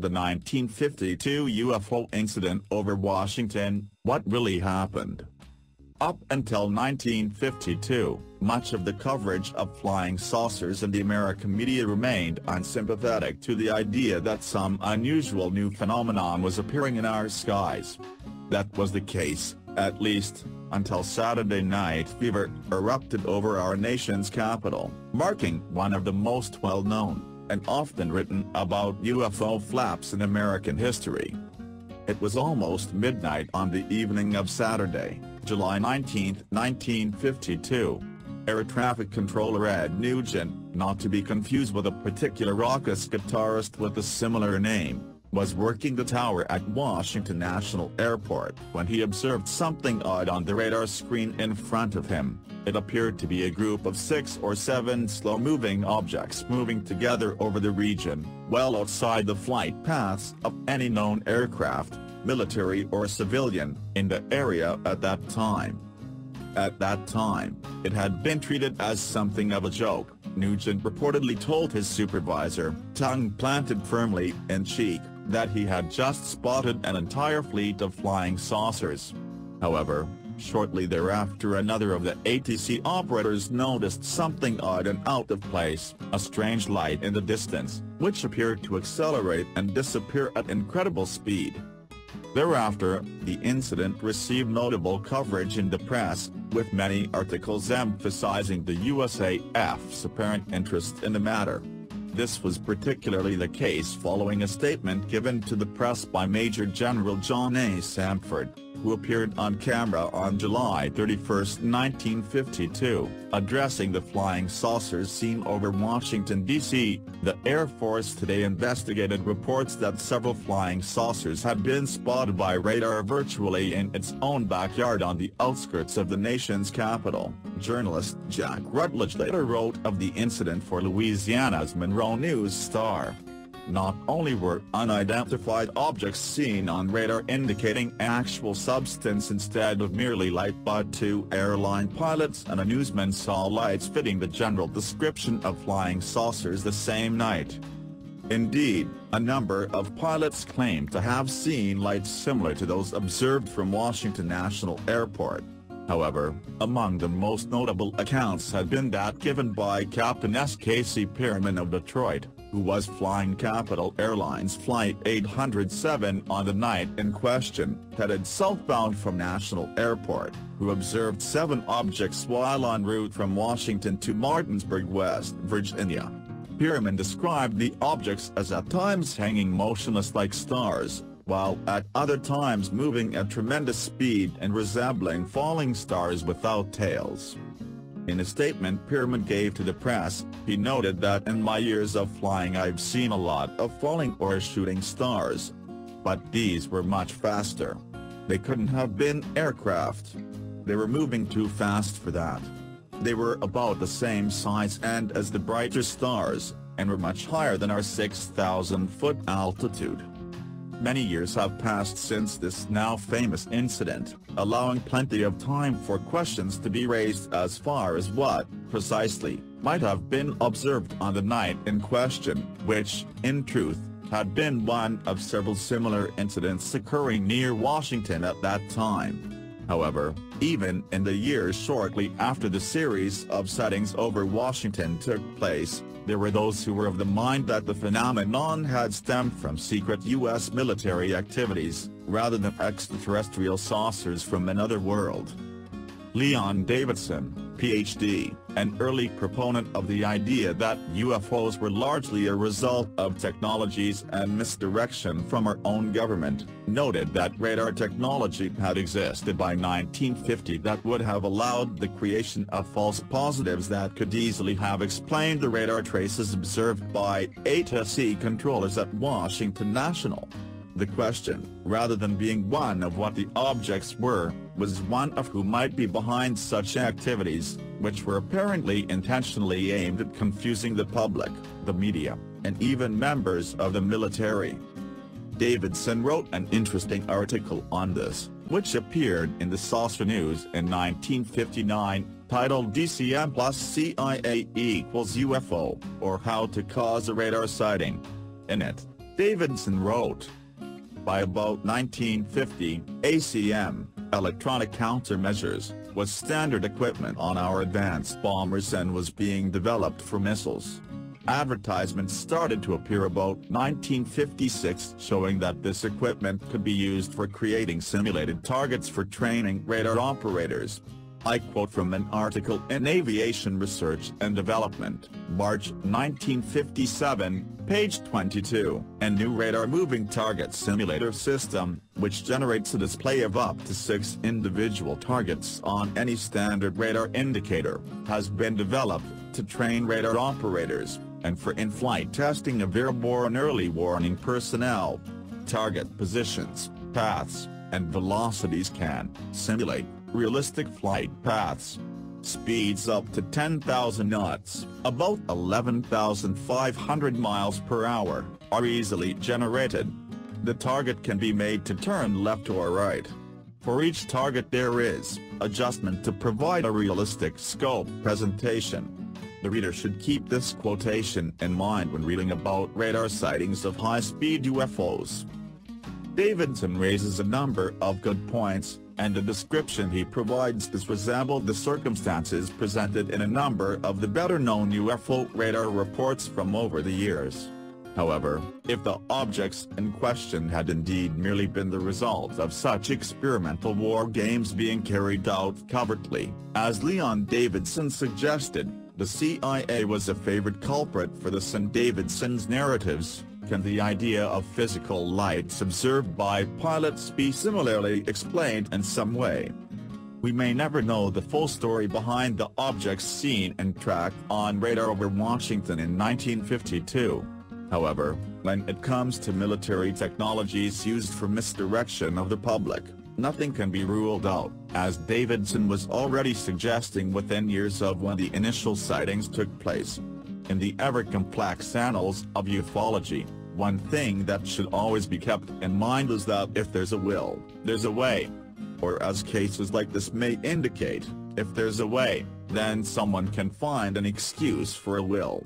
the 1952 UFO incident over Washington, what really happened? Up until 1952, much of the coverage of flying saucers in the American media remained unsympathetic to the idea that some unusual new phenomenon was appearing in our skies. That was the case, at least, until Saturday Night Fever erupted over our nation's capital, marking one of the most well-known, and often written about UFO flaps in American history. It was almost midnight on the evening of Saturday, July 19, 1952. Air traffic controller Ed Nugent, not to be confused with a particular raucous guitarist with a similar name, was working the tower at Washington National Airport when he observed something odd on the radar screen in front of him. It appeared to be a group of six or seven slow-moving objects moving together over the region, well outside the flight paths of any known aircraft, military or civilian, in the area at that time. At that time, it had been treated as something of a joke, Nugent reportedly told his supervisor, tongue planted firmly in cheek, that he had just spotted an entire fleet of flying saucers. However, shortly thereafter another of the ATC operators noticed something odd and out of place, a strange light in the distance, which appeared to accelerate and disappear at incredible speed. Thereafter, the incident received notable coverage in the press, with many articles emphasizing the USAF's apparent interest in the matter. This was particularly the case following a statement given to the press by Major General John A. Samford, who appeared on camera on July 31, 1952, addressing the flying saucers seen over Washington, D.C. The Air Force today investigated reports that several flying saucers had been spotted by radar virtually in its own backyard on the outskirts of the nation's capital. Journalist Jack Rutledge later wrote of the incident for Louisiana's Monroe News Star. Not only were unidentified objects seen on radar indicating actual substance instead of merely light but two airline pilots and a newsman saw lights fitting the general description of flying saucers the same night. Indeed, a number of pilots claimed to have seen lights similar to those observed from Washington National Airport. However, among the most notable accounts had been that given by Captain S.K.C. Pierman of Detroit, who was flying Capital Airlines Flight 807 on the night in question, headed southbound from National Airport, who observed seven objects while en route from Washington to Martinsburg, West Virginia. Pierman described the objects as at times hanging motionless like stars, while at other times moving at tremendous speed and resembling falling stars without tails. In a statement Pierman gave to the press, he noted that in my years of flying I've seen a lot of falling or shooting stars. But these were much faster. They couldn't have been aircraft. They were moving too fast for that. They were about the same size and as the brighter stars, and were much higher than our 6,000-foot altitude. Many years have passed since this now famous incident, allowing plenty of time for questions to be raised as far as what, precisely, might have been observed on the night in question, which, in truth, had been one of several similar incidents occurring near Washington at that time. However, even in the years shortly after the series of sightings over Washington took place, there were those who were of the mind that the phenomenon had stemmed from secret U.S. military activities, rather than extraterrestrial saucers from another world. Leon Davidson, Ph.D., an early proponent of the idea that UFOs were largely a result of technologies and misdirection from our own government, noted that radar technology had existed by 1950 that would have allowed the creation of false positives that could easily have explained the radar traces observed by ATC controllers at Washington National. The question, rather than being one of what the objects were, was one of who might be behind such activities, which were apparently intentionally aimed at confusing the public, the media, and even members of the military. Davidson wrote an interesting article on this, which appeared in the Saucer News in 1959, titled ECM plus CIA equals UFO, or How to Cause a Radar Sighting. In it, Davidson wrote. By about 1950, ECM, electronic countermeasures, was standard equipment on our advanced bombers and was being developed for missiles. Advertisements started to appear about 1956 showing that this equipment could be used for creating simulated targets for training radar operators. I quote from an article in Aviation Research and Development, March 1957, page 22, a new radar moving target simulator system, which generates a display of up to six individual targets on any standard radar indicator, has been developed to train radar operators, and for in-flight testing of airborne early warning personnel. Target positions, paths, and velocities can simulate realistic flight paths. Speeds up to 10,000 knots, about 11,500 miles per hour, are easily generated. The target can be made to turn left or right. For each target there is adjustment to provide a realistic scope presentation. The reader should keep this quotation in mind when reading about radar sightings of high-speed UFOs. Davidson raises a number of good points, and the description he provides does resemble the circumstances presented in a number of the better-known UFO radar reports from over the years. However, if the objects in question had indeed merely been the result of such experimental war games being carried out covertly, as Leon Davidson suggested, the CIA was a favorite culprit for the St. Davidson's narratives, can the idea of physical lights observed by pilots be similarly explained in some way? We may never know the full story behind the objects seen and tracked on radar over Washington in 1952. However, when it comes to military technologies used for misdirection of the public, nothing can be ruled out, as Davidson was already suggesting within years of when the initial sightings took place. In the ever-complex annals of ufology, one thing that should always be kept in mind is that if there's a will, there's a way. Or as cases like this may indicate, if there's a way, then someone can find an excuse for a will.